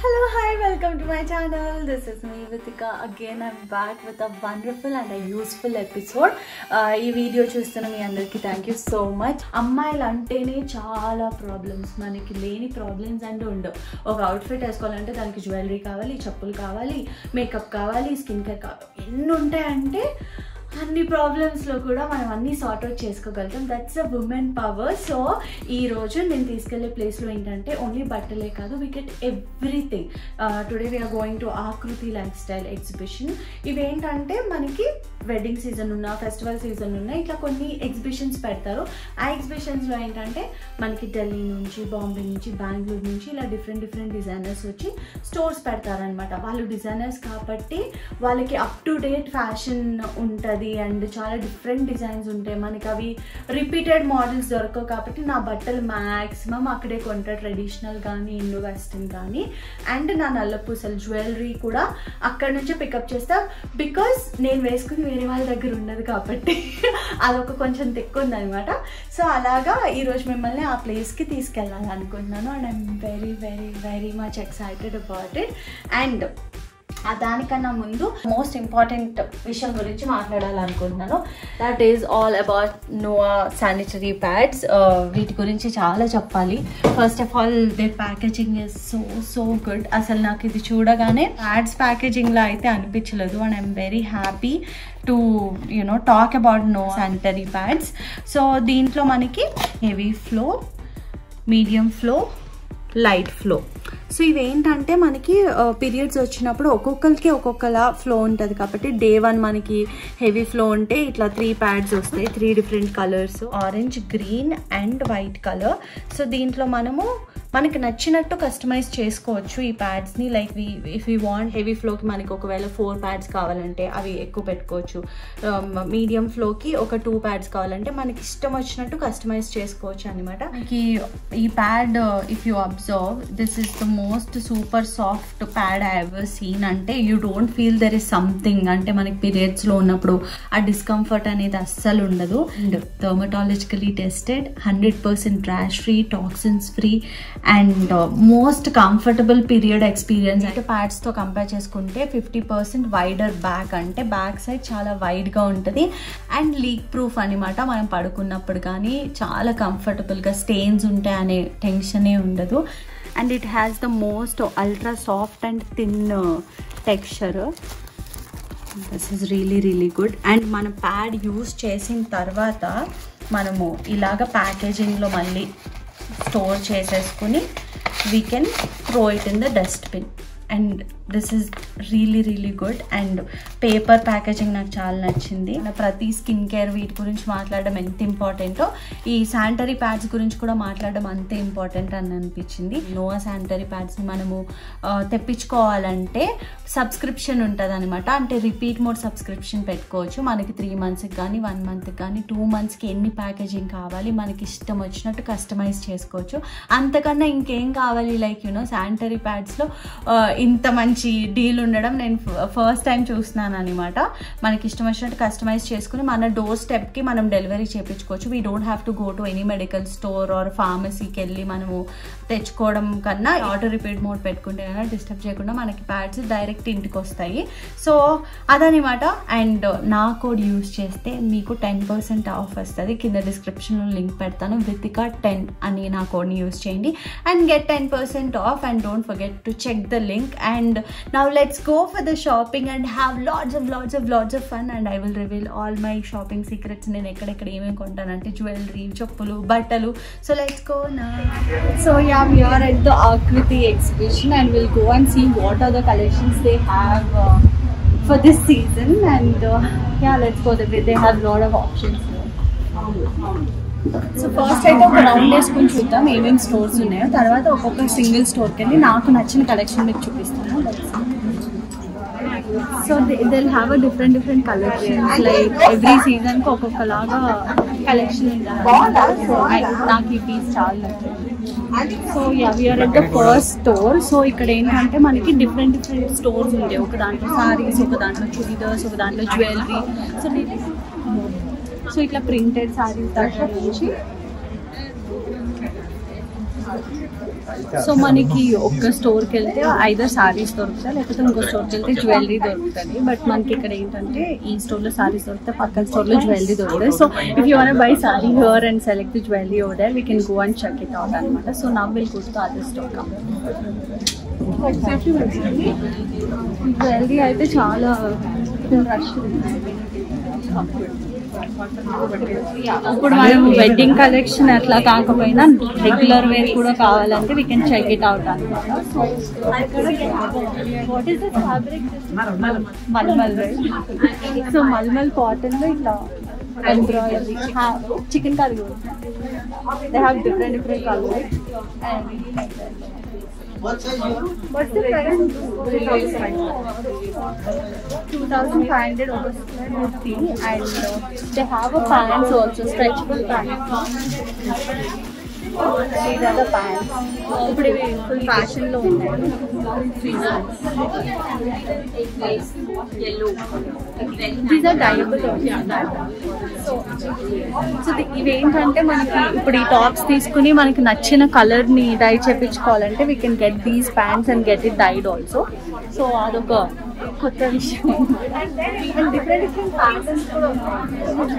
Hello hi welcome to my channel this is me Vitika. Again I'm back with a wonderful and a useful episode ఈ video చూస్తున్న మీ అందరికీ thank you so much అమ్మాయిలు అంటేనే చాలా problems మనకి లేని ప్రాబ్లమ్స్ అంటూ ఉండవు. ఒక అవుట్ఫిట్ వేసుకోవాలంటే దానికి జ్యువెలరీ కావాలి చెప్పులు కావాలి మేకప్ కావాలి స్కిన్ కేర్ కావాలి ఎన్ని ఉంటాయంటే అన్ని ప్రాబ్లమ్స్లో కూడా మనం అన్ని సార్ట్ అవుట్ చేసుకోగలుగుతాం. That's a women power so ఈ రోజు నేను తీసుకెళ్ళే ప్లేస్లో ఏంటంటే ఓన్లీ బట్టలే కాదు we get everything today we're going to Aakriti lifestyle exhibition ఇవేంటంటే మనకి వెడ్డింగ్ సీజన్ ఉన్న ఫెస్టివల్ సీజన్ ఉన్న ఇట్లా కొన్ని ఎగ్జిబిషన్స్ పెడతారు. ఆ ఎగ్జిబిషన్స్లో ఏంటంటే మనకి ఢిల్లీ నుంచి బాంబే నుంచి బెంగళూరు నుంచి ఇలా డిఫరెంట్ డిఫరెంట్ డిజైనర్స్ వచ్చి స్టోర్స్ పెడతారనమాట వాళ్ళు డిజైనర్స్ కాబట్టి వాళ్ళకి అప్ టు డేట్ ఫ్యాషన్ ఉంటుంది అండ్ చాలా డిఫరెంట్ డిజైన్స్ ఉంటాయి. మనకి అవి రిపీటెడ్ మోడల్స్ దొరకవు కాబట్టి నా బట్టలు మ్యాక్సిమం అక్కడే కొంటా ట్రెడిషనల్ కానీ ఇండో వెస్టర్న్ కానీ అండ్ నా నల్లపూసలు జ్యువెలరీ కూడా అక్కడ నుంచే పికప్ చేస్తా. బికాస్ నేను వేసుకుని వేరే వాళ్ళ దగ్గర ఉండదు కాబట్టి అదొక కొంచెం తెక్కు ఉందనమాట సో అలాగా ఈరోజు మిమ్మల్ని ఆ ప్లేస్కి తీసుకెళ్ళాలి అనుకుంటున్నాను and I'm very very very much excited about it and దానికన్నా ముందు మోస్ట్ ఇంపార్టెంట్ విషయం గురించి మాట్లాడాలనుకుంటున్నాను. That is all about Nova sanitary pads వీటి గురించి చాలా చెప్పాలి. First of all the packaging is so so good అసలు నాకు ఇది చూడగానే ప్యాడ్స్ ప్యాకేజింగ్లో అయితే అనిపించలేదు. And I'm very happy to you know talk about no sanitary pads so దీంట్లో మనకి heavy flow medium flow light flow. So ఇవేంటంటే మనకి పీరియడ్స్ వచ్చినప్పుడు ఒక్కొక్కరికి ఒక్కొక్కలా ఫ్లో ఉంటుంది కాబట్టి డే వన్ మనకి హెవీ ఫ్లో ఉంటే ఇట్లా త్రీ ప్యాడ్స్ వస్తాయి three different colours orange green and white colour so దీంట్లో మనము మనకి నచ్చినట్టు కస్టమైజ్ చేసుకోవచ్చు ఈ ప్యాడ్స్ని like we if you want heavy ఫ్లోకి మనకి ఒకవేళ ఫోర్ ప్యాడ్స్ కావాలంటే అవి ఎక్కువ పెట్టుకోవచ్చు. మీడియం ఫ్లోకి ఒక టూ ప్యాడ్స్ కావాలంటే మనకి ఇష్టం వచ్చినట్టు కస్టమైజ్ చేసుకోవచ్చు అనమాట ఈ pad if you observe this is the most super soft pad I ever seen అంటే you don't feel there is something అంటే మనకి పీరియడ్స్లో ఉన్నప్పుడు ఆ డిస్కంఫర్ట్ అనేది అస్సలు ఉండదు. And dermatologically tested hundred percent rash free toxins free and most comfortable period experience అంటే ప్యాడ్స్తో కంపేర్ చేసుకుంటే ఫిఫ్టీ పర్సెంట్ వైడర్ బ్యాక్ అంటే బ్యాక్ సైడ్ చాలా వైడ్గా ఉంటుంది. అండ్ లీక్ ప్రూఫ్ అనమాట మనం పడుకున్నప్పుడు కానీ చాలా కంఫర్టబుల్గా స్టెయిన్స్ ఉంటాయి అనే టెన్షనే ఉండదు. And it has the most ultra soft and thin texture. This is really really good and మన ప్యాడ్ యూస్ చేసిన తర్వాత మనము ఇలాగ ప్యాకేజింగ్లో మళ్ళీ స్టోర్ చేసేసుకుని we can throw it in the dustbin and this is really really good and paper packaging నాకు చాలా నచ్చింది. ప్రతి స్కిన్ కేర్ వీటి గురించి మాట్లాడడం ఎంత ఇంపార్టెంటో ఈ శానిటరీ ప్యాడ్స్ గురించి కూడా మాట్లాడడం అంతే ఇంపార్టెంట్ అని అనిపించింది. నోవా శానిటరీ ప్యాడ్స్ని మనము తెప్పించుకోవాలంటే సబ్స్క్రిప్షన్ ఉంటుంది అనమాట అంటే రిపీట్ మోడ్ సబ్స్క్రిప్షన్ పెట్టుకోవచ్చు. మనకి త్రీ మంత్స్కి కానీ వన్ మంత్కి కానీ టూ మంత్స్కి ఎన్ని ప్యాకేజింగ్ కావాలి మనకి ఇష్టం వచ్చినట్టు కస్టమైజ్ చేసుకోవచ్చు. అంతకన్నా ఇంకేం కావాలి లైక్ యూనో శానిటరీ ప్యాడ్స్లో ఇంత మంచి డీల్ ఉండడం నేను ఫస్ట్ టైం చూస్తున్నాను అనమాట మనకి ఇష్టం వచ్చినట్టు కస్టమైజ్ చేసుకుని మన డోర్ స్టెప్కి మనం డెలివరీ చేయించుకోవచ్చు we don't have to go to any medical store or ఫార్మసీకి వెళ్ళి మనము తెచ్చుకోవడం కన్నా ఆటో రిపీట్ మోడ్ పెట్టుకుంటే కన్నా డిస్టర్బ్ చేయకుండా మనకి ప్యాడ్స్ డైరెక్ట్ ఇంటికి వస్తాయి. సో అదనమాట అండ్ నా కోడ్ యూస్ చేస్తే మీకు టెన్ పర్సెంట్ ఆఫ్ వస్తుంది. కింద డిస్క్రిప్షన్లో లింక్ పెడతాను. వితికా టెన్ అని నా కోడ్ని యూస్ చేయండి. And get ten percent off and don't forget to check the link and now let's go for the shopping and have lots of lots of lots of fun and I will reveal all my shopping secrets నేను ఎక్కడెక్కడ ఏమేమి కొంటానంటే jewellery చెప్పులు బట్టలు so let's go నా so yeah we are at the Akriti exhibition and we'll go and see what are the collections they have for this season and uh, yeah let's go there they have lot of options here. So first అయితే ఒక round వేసుకొని చూద్దాం ఏమేమి stores ఉన్నాయో. తర్వాత ఒక్కొక్క single స్టోర్కి వెళ్ళి నాకు నచ్చిన కలెక్షన్ మీకు చూపిస్తాను. So they'll have a different different collections like every సీజన్కి ఒక్కొక్కలాగా కలెక్షన్ ఉంటుంది సో నాకు ఈ పీస్ చాలా నచ్చింది. So yeah we're at the first store so ఇక్కడ ఏంటంటే మనకి డిఫరెంట్ డిఫరెంట్ స్టోర్స్ ఉంటాయి. ఒక దాంట్లో సారీస్ ఒక దాంట్లో చుడిదార్స్ ఒక దాంట్లో జ్యువెలరీ సో సో ఇట్లా ప్రింటెడ్ సారీస్ దగ్గర నుంచి. సో మనకి ఒక్క స్టోర్కి వెళ్తే ఐదర్ సారీస్ దొరుకుతాయి లేకపోతే ఇంకో స్టోర్కి వెళ్తే జ్యువెలరీ దొరుకుతుంది బట్ మనకి ఇక్కడ ఏంటంటే ఈ స్టోర్లో సారీస్ దొరుకుతాయి పక్కన స్టోర్లో జ్యువెలరీ దొరుకుతాయి. So if you want buy sari here and select the jewellery order there we can go and check it out అనమాట so now we'll go to other store jewellery అయితే చాలా రష్ ఇప్పుడు మనం వెడ్డింగ్ కలెక్షన్ అట్లా కాకపోయినా regular wear కూడా కావాలంటే we can check it out అనమాట వాట్ ఈస్ సో మల్మల్ కాటన్లో ఇట్లా embroidery chikankari they have What's the current? 2,500 over square and uh, they have a pants also, stretchable pants. These are ఇప్పుడు ఇవి full ఫ్యాషన్లో ఉన్నాయి these are డైబుల్ so ఇవేంటంటే మనకి ఇప్పుడు ఈ టాప్స్ తీసుకుని మనకి నచ్చిన కలర్ని dye చేపించుకోవాలంటే we can get these pants and get it dyed also so అదొక కొత్త విషయం అండ్ డిఫరెంట్ డిఫరెంట్ ప్యాటర్న్స్ కూడా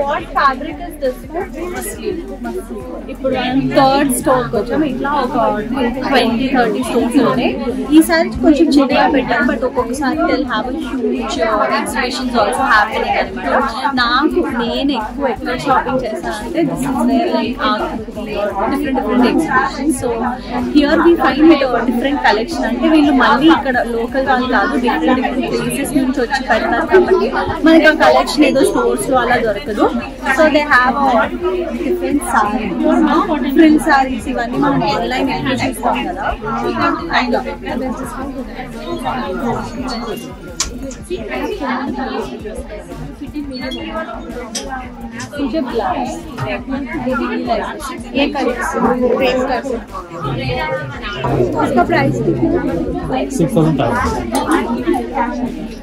వాట్ ఫ్యాబ్రిక్ ఇస్ దిస్ ఇప్పుడు మనం థర్డ్ స్టోర్ వచ్చాం ఇట్లా ఒక ట్వంటీ థర్టీ స్టోర్స్ ఉన్నాయి ఈసారి కొంచెం చిన్నగా పెట్టారు బట్ ఒక్కొక్కసారి they'll have huge exhibitions also happening అనమాట. నాకు నేను ఎక్కువ ఎక్కడ షాపింగ్ చేస్తానంటే this is there like different different exhibition so here we find different collection అంటే వీళ్ళు మళ్ళీ ఇక్కడ లోకల్ వాళ్ళు కాదు డిఫరెంట్ డిఫరెంట్ ప్లేసెస్ నుంచి వచ్చి పెడతారు కాబట్టి మనకి ఆ కలెక్షన్ ఏదో స్టోర్స్లో అలా దొరకదు so they have different sari print saris ఇవన్నీ మనం ఆన్లైన్ ఎక్కువ చూస్తాం కదా అండ్ मुझे ब्लाउज ये कर फ्रेम कर उसका प्राइस సిక్స్ థౌసండ్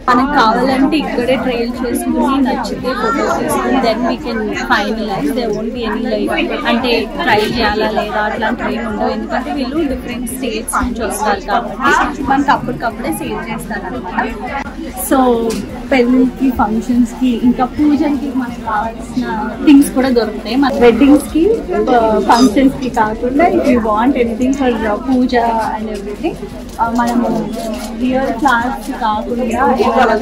మనకు కావాలంటే ఇక్కడే ట్రైల్ చేసుకుని నచ్చితే ఫోటోస్ తీసుకుని then we can finalize they won't be any like అంటే ట్రై చేయాలా లేదా అట్లాంటివి ఏమి ఉండవు ఎందుకంటే వీళ్ళు డిఫరెంట్ స్టేట్స్ నుంచి వస్తారు కాబట్టి మనకి అప్పటికప్పుడే సేవ్ చేస్తారు అనమాట సో పెళ్ళికి ఫంక్షన్స్కి ఇంకా పూజలకి మనకు కావాల్సిన థింగ్స్ కూడా దొరుకుతాయి. మన వెడ్డింగ్స్కి ఫంక్షన్స్కి కాకుండా if you want anything for puja and everything మనము రియల్ క్లాస్ కాకుండా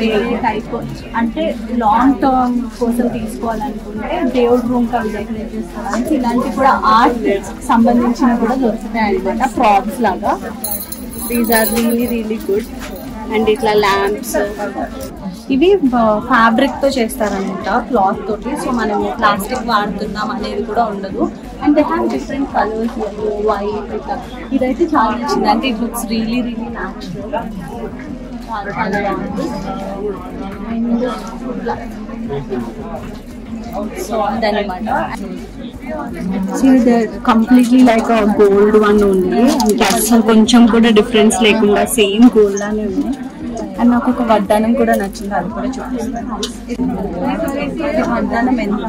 వేరే టైప్ అంటే లాంగ్ టర్మ్ కోసం తీసుకోవాలనుకుంటే దేవుడ్ రూమ్కి అవి డెకరేట్ చేసుకోవడానికి ఇలాంటి కూడా ఆర్ట్ సంబంధించినవి కూడా దొరుకుతాయి అనమాట ప్రాప్స్ లాగా. These are really really good and ఇట్లా ల్యాంప్స్. ఇవి ఫ్యాబ్రిక్తో చేస్తారనమాట క్లాత్ తోటి. సో మనం ప్లాస్టిక్ వాడుతున్నాం అనేది కూడా ఉండదు. And they have different colours white ఇట్లా. ఇదైతే చాలా నచ్చింది. అంటే it looks really really natural చాలా చాలా బాగుంది. అండ్ సో అదనమాట కంప్లీట్లీ లైక్ గోల్డ్ వన్ ఉంది ఇంకా అసలు కొంచెం కూడా డిఫరెన్స్ లేకుండా సేమ్ గోల్డ్ లానే ఉంది. అండ్ నాకు ఒక వడ్డానం కూడా నచ్చింది అది కూడా చూపిస్తాను. వడ్డానం ఎంత?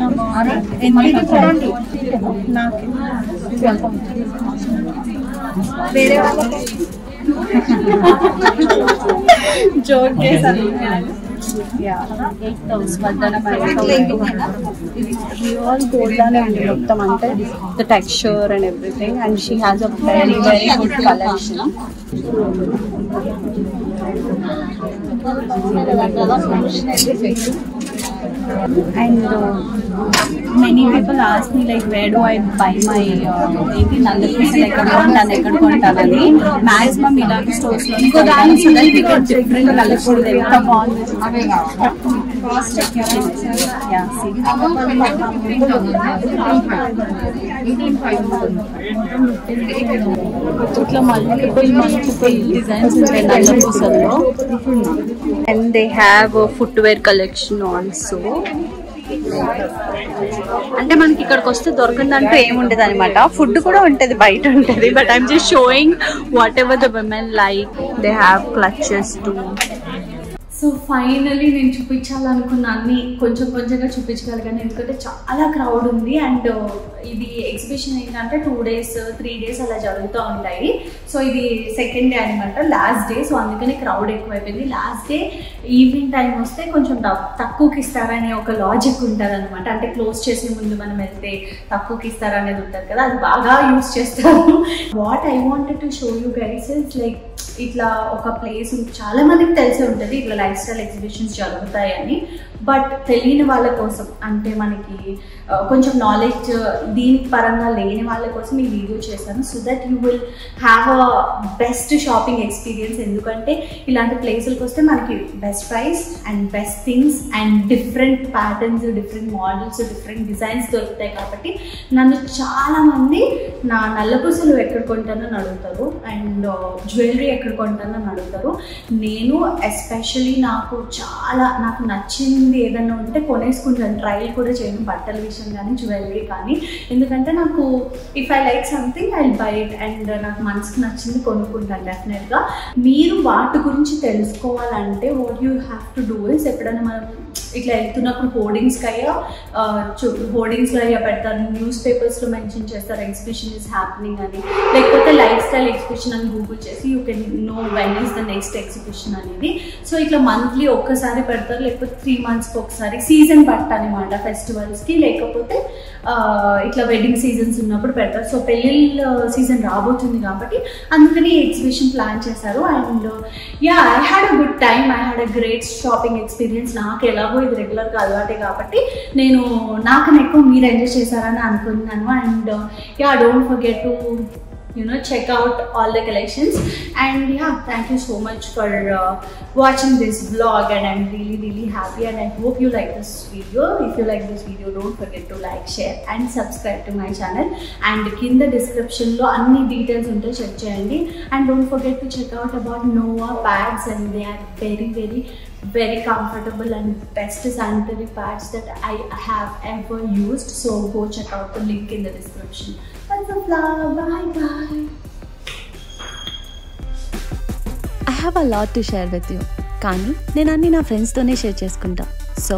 వేరే జోక్ చేశాను. రియల్ గోల్డ్ లానే ఉంది మొత్తం అంటే the texture and everything and she has a very very good collection and many people like where do I buy my ఏంటి నందకృష్ణ ఎక్కడ కొంటాను ఎక్కడ కొంటానని మాక్సిమం ఇలాంటి స్టోర్స్లో కొంటాను. So that we can different collection ఎంత బాగుంది. యా ఇట్లా మల్టిపుల్ మల్టిపుల్ డిజైన్స్ ఉంటాయి and they have footwear collection also అంటే మనకి ఇక్కడికి వస్తే దొరకందంటూ ఏముండదు అనమాట ఫుడ్ కూడా ఉంటుంది బయట ఉంటుంది but I'm just showing whatever the women like they have clutches too so finally నేను చూపించాలనుకున్న అన్ని కొంచెం కొంచెంగా చూపించగలిగాను ఎందుకంటే చాలా క్రౌడ్ ఉంది అండ్ ఇది ఎగ్జిబిషన్ ఏంటంటే టూ డేస్ త్రీ డేస్ అలా జరుగుతూ ఉంటాయి. సో ఇది సెకండ్ డే అనమాట లాస్ట్ డే సో అందుకని క్రౌడ్ ఎక్కువైపోయింది. లాస్ట్ డే ఈవినింగ్ టైం వస్తే కొంచెం తక్కువకి ఇస్తారనే ఒక లాజిక్ ఉంటుంది అనమాట అంటే క్లోజ్ చేసే ముందు మనం వెళ్తే తక్కువకి ఇస్తారనేది ఉంటుంది కదా అది బాగా యూస్ చేస్తారు. What I wanted to show you guys is like ఇట్లా ఒక ప్లేస్ చాలా మందికి తెలిసే ఉంటుంది. ఇట్లా లైఫ్ స్టైల్ ఎగ్జిబిషన్స్ జరుగుతాయని. బట్ తెలియని వాళ్ళ కోసం అంటే మనకి కొంచెం నాలెడ్జ్ దీని పరంగా లేని వాళ్ళ కోసం ఈ వీడియో చేశాను. So that you will have a best shopping experience ఎందుకంటే ఇలాంటి ప్లేసులకు వస్తే మనకి best price and best things and different patterns different models different designs దొరుకుతాయి కాబట్టి నన్ను చాలామంది నా నల్లపూసలు ఎక్కడ కొంటానని అడుగుతారు. అండ్ జ్యువెలరీ ఎక్కడ కొంటానని అడుగుతారు. నేను ఎస్పెషలీ నాకు చాలా నాకు నచ్చింది ఏదన్నా ఉంటే కొనేసుకుంటాను. ట్రయల్ కూడా చేయను బట్టల విషయం కానీ జ్యువెలరీ కానీ. ఎందుకంటే నాకు if I like something I buy it and నాకు మనసుకు నచ్చింది కొనుక్కుంటాను డెఫినెట్గా మీరు వాటి గురించి తెలుసుకోవాలంటే what you have to do is ఎప్పుడైనా మనం ఇట్లా వెళ్తున్నప్పుడు హోర్డింగ్స్కి అయ్యా హోర్డింగ్స్లో అయ్యా పెడతారు న్యూస్ పేపర్స్లో మెన్షన్ చేస్తారు ఎగ్జిబిషన్ ఇస్ హ్యాపెనింగ్ అని. లేకపోతే లైఫ్ స్టైల్ ఎగ్జిబిషన్ అని గూగుల్ చేసి you can know when is the next exhibition అనేది. సో ఇట్లా మంత్లీ ఒక్కసారి పెడతారు లేకపోతే త్రీ మంత్స్కి ఒకసారి సీజన్ బట్ట అనమాట ఫెస్టివల్స్కి లేకపోతే ఇట్లా వెడ్డింగ్ సీజన్స్ ఉన్నప్పుడు పెడతారు. సో పెళ్ళిళ్ళ సీజన్ రాబోతుంది కాబట్టి అందుకని ఎగ్జిబిషన్ ప్లాన్ చేశారు. And yeah I had a good time I had a great shopping experience నాకు ఎలాగో ఇది రెగ్యులర్గా అలవాటే కాబట్టి నేను నాకు ఎక్కువ మీరు ఎంజాయ్ చేశారని అనుకున్నాను. And yeah don't forget to you know check out all the collections and yeah thank you so much for watching this blog and I'm really really happy and I hope you like this video if you like this video don't forget to like share and subscribe to my channel and కింద డిస్క్రిప్షన్లో అన్ని details ఉంటే check చేయండి. And don't forget to check out about Nova bags and they are very very very comfortable and best sanitary pads that I have ever used. So go check out the link in the description. That's a flower. Bye bye. I have a lot to share with you కానీ నేను అన్ని నా ఫ్రెండ్స్తోనే share చేసుకుంటా so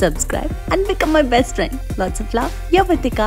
subscribe and become my best friend lots of love Yavatika